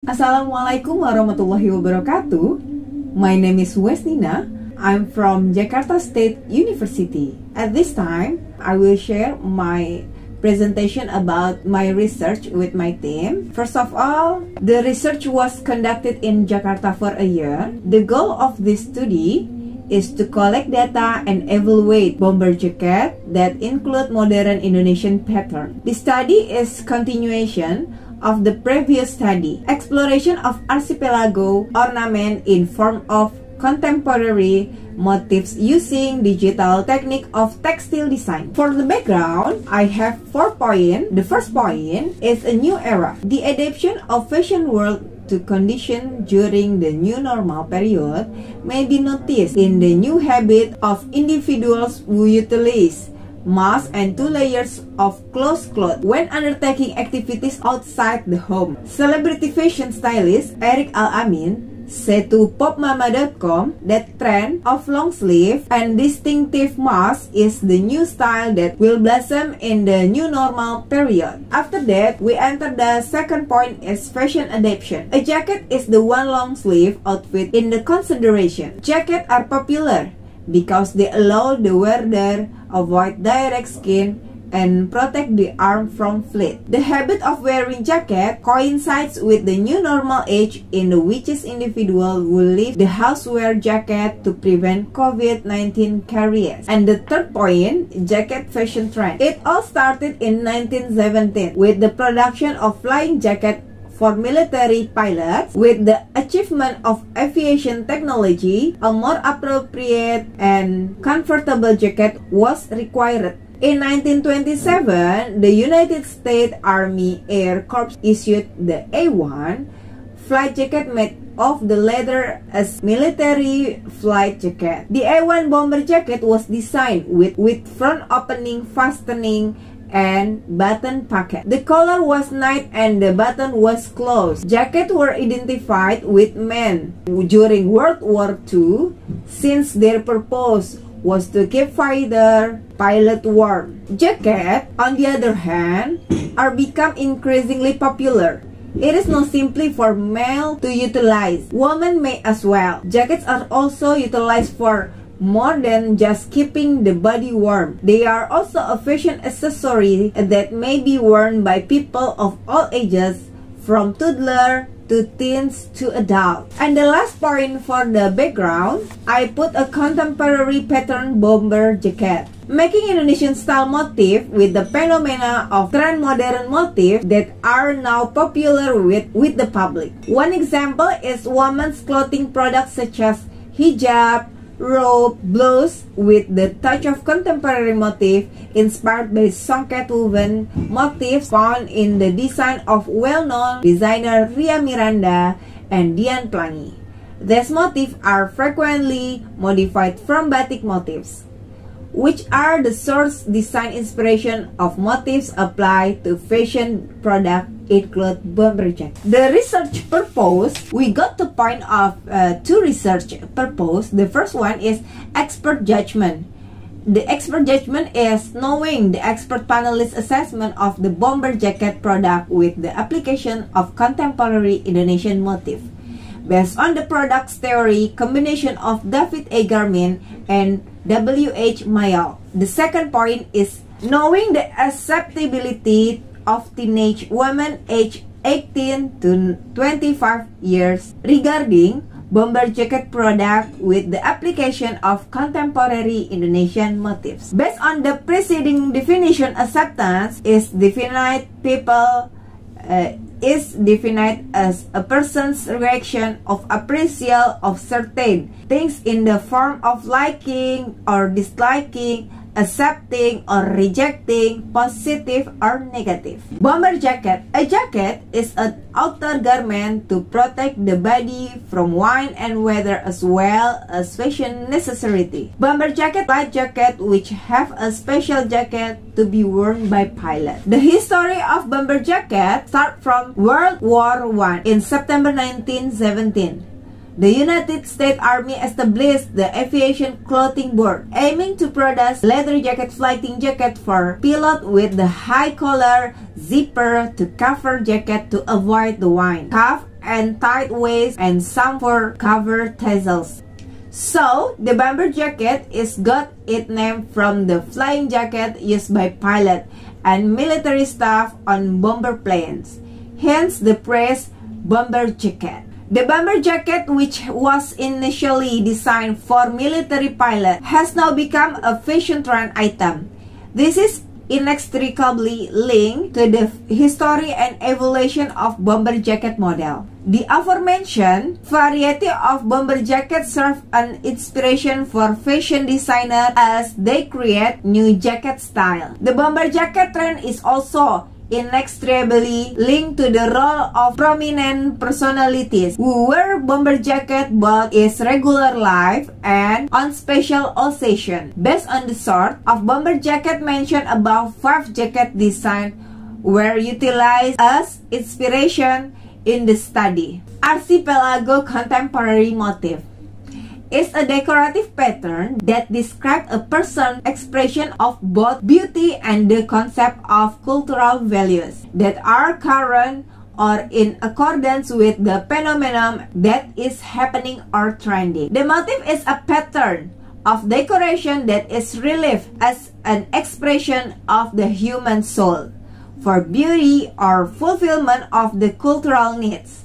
Assalamualaikum warahmatullahi wabarakatuh. My name is Wesnina. I'm from Jakarta State University. At this time, I will share my presentation about my research with my team. First of all, the research was conducted in Jakarta for a year. The goal of this study is to collect data and evaluate bomber jacket that include modern Indonesian pattern. The study is continuation of the previous study. Exploration of archipelago ornament in form of contemporary motifs using digital technique of textile design. For the background, I have four points. The first point is a new era. The adaptation of fashion world to condition during the new normal period may be noticed in the new habit of individuals who utilize mask, and two layers of close cloth when undertaking activities outside the home. Celebrity fashion stylist Eric Al-Amin said to popmama.com that trend of long sleeve and distinctive mask is the new style that will blossom in the new normal period. After that, we enter the second point is fashion adaptation. A jacket is the one long sleeve outfit in the consideration. Jackets are popular because they allow the wearer avoid direct skin and protect the arm from fleet. The habit of wearing jacket coincides with the new normal age in which individual will leave the house wear jacket to prevent COVID-19 carriers. And the third point, jacket fashion trend. It all started in 1917 with the production of flying jacket for military pilots with the achievement of aviation technology, a more appropriate and comfortable jacket was required. In 1927, the United States Army Air Corps issued the A-1 flight jacket made of the leather as military flight jacket. The A-1 bomber jacket was designed with, with front opening fastening and button pocket. The collar was night and the button was closed. Jackets were identified with men during World War II since their purpose was to keep fighter pilot warm. Jacket, on the other hand, are become increasingly popular. It is not simply for male to utilize. Women may as well. Jackets are also utilized for more than just keeping the body warm. They are also a fashion accessory that may be worn by people of all ages from toddler to teens to adult. And the last point for the background, I put a contemporary pattern bomber jacket. Making Indonesian style motif with the phenomena of trend modern motif that are now popular with, with the public. One example is women's clothing products such as hijab, robe blouse with the touch of contemporary motif inspired by songket woven motifs found in the design of well-known designer Ria Miranda and Dian Pelangi. These motifs are frequently modified from batik motifs which are the source design inspiration of motifs applied to fashion product include bomber jacket. The research purpose, we got to point of uh, two research purpose. The first one is expert judgment. The expert judgment is knowing the expert panelist assessment of the bomber jacket product with the application of contemporary Indonesian motif. Based on the product's theory combination of David A. Garvin and W.H. Mayall. The second point is knowing the acceptability of teenage women aged 18 to 25 years regarding bomber jacket product with the application of contemporary Indonesian motifs. Based on the preceding definition, acceptance is defined people uh, is defined as a person's reaction of appraisal of certain things in the form of liking or disliking accepting or rejecting, positive or negative. Bomber jacket. A jacket is an outer garment to protect the body from wind and weather as well as fashion necessity. Bomber jacket, light jacket which have a special jacket to be worn by pilot. The history of bomber jacket start from World War I in September 1917. The United States Army established the Aviation Clothing Board, aiming to produce leather jacket flighting jacket for pilot with the high collar zipper to cover jacket to avoid the wind. Cuff and tight waist and some for cover tassels. So, the bomber jacket is got its name from the flying jacket used by pilot and military staff on bomber planes. Hence the phrase bomber jacket. The bomber jacket, which was initially designed for military pilots, has now become a fashion trend item. This is inextricably linked to the history and evolution of bomber jacket model. The aforementioned variety of bomber jackets serve an inspiration for fashion designers as they create new jacket style. The bomber jacket trend is also inextricably linked to the role of prominent personalities who wear bomber jacket both in regular life and on special occasion. Based on the sort of bomber jacket mentioned above, five jacket designs were utilized as inspiration in the study. Archipelago contemporary motif is a decorative pattern that describes a person's expression of both beauty and the concept of cultural values that are current or in accordance with the phenomenon that is happening or trending. The motif is a pattern of decoration that is relieved as an expression of the human soul for beauty or fulfillment of the cultural needs.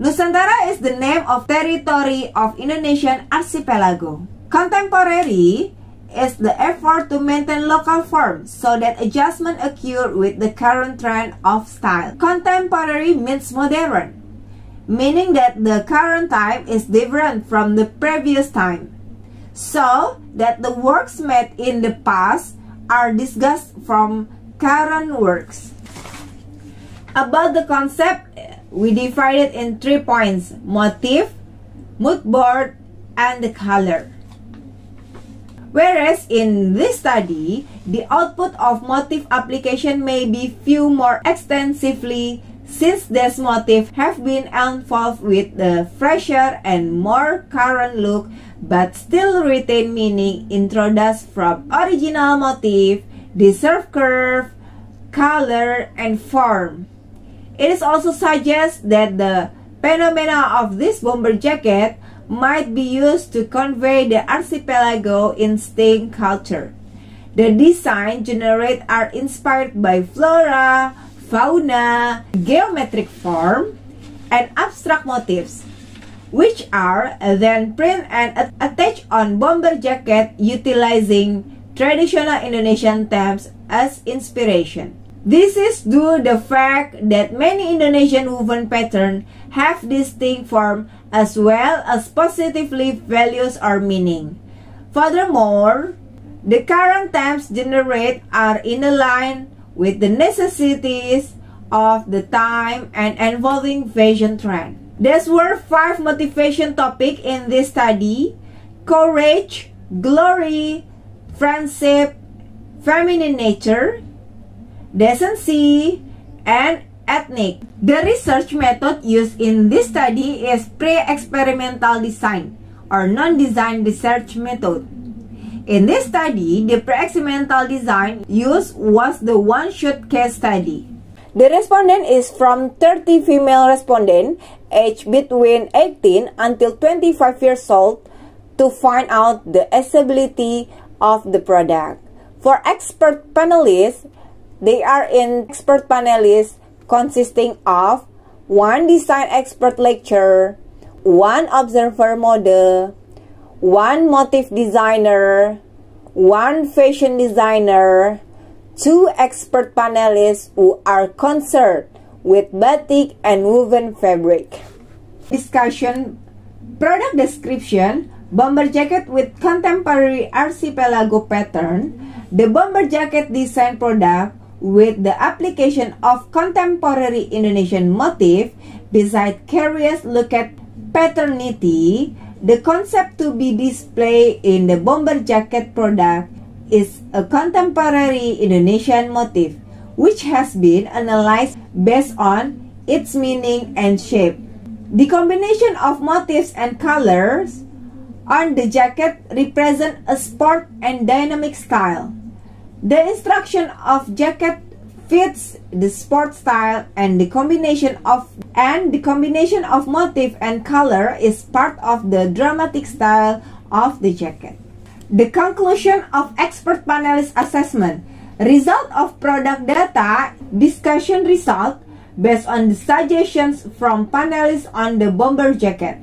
Nusantara is the name of territory of Indonesian archipelago. Contemporary is the effort to maintain local forms so that adjustment occur with the current trend of style. Contemporary means modern, meaning that the current time is different from the previous time. So that the works made in the past are discussed from current works. About the concept we divide it in three points, motif, mood board, and the color. Whereas in this study, the output of motif application may be few more extensively since these motifs have been involved with the fresher and more current look but still retain meaning introduced from original motif, deserve curve, color, and form. It is also suggests that the phenomena of this bomber jacket might be used to convey the archipelago instinct culture. The design generated are inspired by flora, fauna, geometric form, and abstract motifs, which are then print and attached on bomber jacket utilizing traditional Indonesian themes as inspiration. This is due to the fact that many Indonesian woven patterns have distinct form as well as positively values or meaning. Furthermore, the current times generated are in line with the necessities of the time and evolving fashion trend. There were five motivation topics in this study. Courage, glory, friendship, feminine nature, decency, and ethnic. The research method used in this study is pre-experimental design or non-design research method. In this study, the pre-experimental design used was the one-shot case study. The respondent is from 30 female respondents aged between 18 until 25 years old to find out the usability of the product. For expert panelists, they are in expert panelists consisting of one design expert lecturer, one observer model, one motif designer, one fashion designer, two expert panelists who are concerned with batik and woven fabric. Discussion Product description Bomber jacket with contemporary archipelago pattern. The bomber jacket design product with the application of contemporary Indonesian motif, beside curious look at paternity, the concept to be displayed in the bomber jacket product is a contemporary Indonesian motif, which has been analyzed based on its meaning and shape. The combination of motifs and colors on the jacket represent a sport and dynamic style. The instruction of jacket fits the sport style and the combination of and the combination of motif and color is part of the dramatic style of the jacket. The conclusion of expert panelist assessment result of product data discussion result based on the suggestions from panelists on the bomber jacket.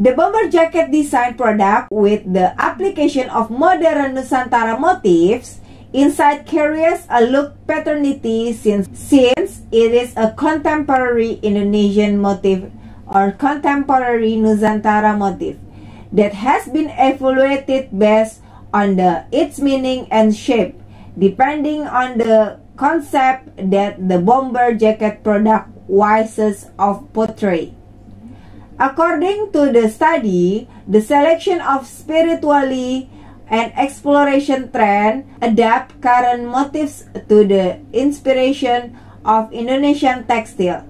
The bomber jacket design product with the application of modern Nusantara motifs Inside carries a look paternity since, since it is a contemporary Indonesian motif or contemporary Nusantara motif that has been evaluated based on the its meaning and shape depending on the concept that the bomber jacket product wishes of portray. According to the study, the selection of spiritually and exploration trend adapt current motifs to the inspiration of Indonesian textile,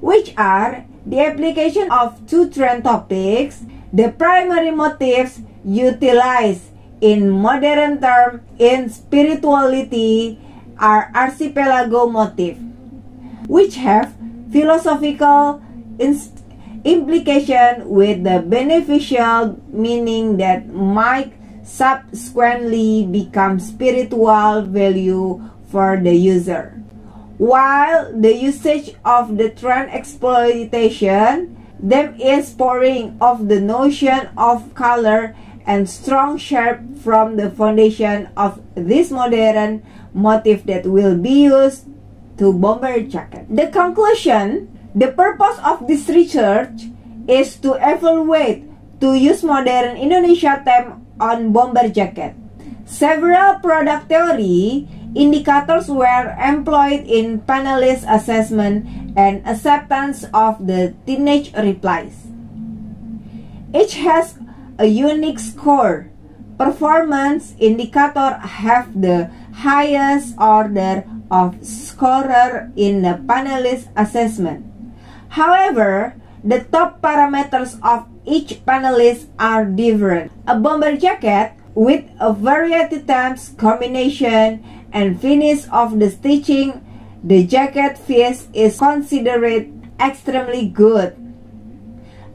which are the application of two trend topics, the primary motifs utilized in modern term in spirituality are archipelago motif, which have philosophical implication with the beneficial meaning that might subsequently become spiritual value for the user. While the usage of the trend exploitation, them is pouring of the notion of color and strong shape from the foundation of this modern motif that will be used to bomber jacket. The conclusion, the purpose of this research is to evaluate to use modern Indonesia theme on bomber jacket. Several product theory indicators were employed in panelist assessment and acceptance of the teenage replies. Each has a unique score. Performance indicator have the highest order of scorer in the panelist assessment. However, the top parameters of each panelist are different. A bomber jacket with a variety times combination and finish of the stitching, the jacket fit is considered extremely good.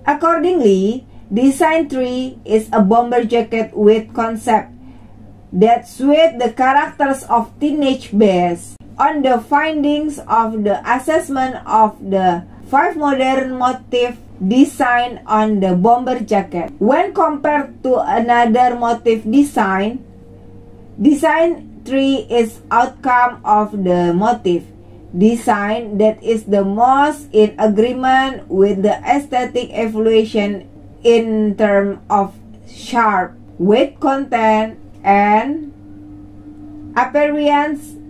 Accordingly, Design 3 is a bomber jacket with concept that suit the characters of teenage bears. On the findings of the assessment of the five modern motif design on the bomber jacket. When compared to another motif design, design 3 is outcome of the motif design that is the most in agreement with the aesthetic evaluation in terms of sharp weight content and appearance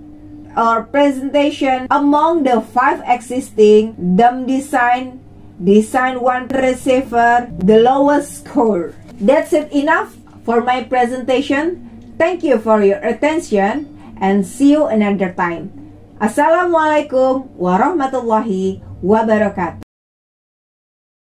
or presentation among the five existing dumb design design one receiver the lowest score. That's it enough for my presentation. Thank you for your attention and see you another time. Assalamualaikum warahmatullahi wabarakatuh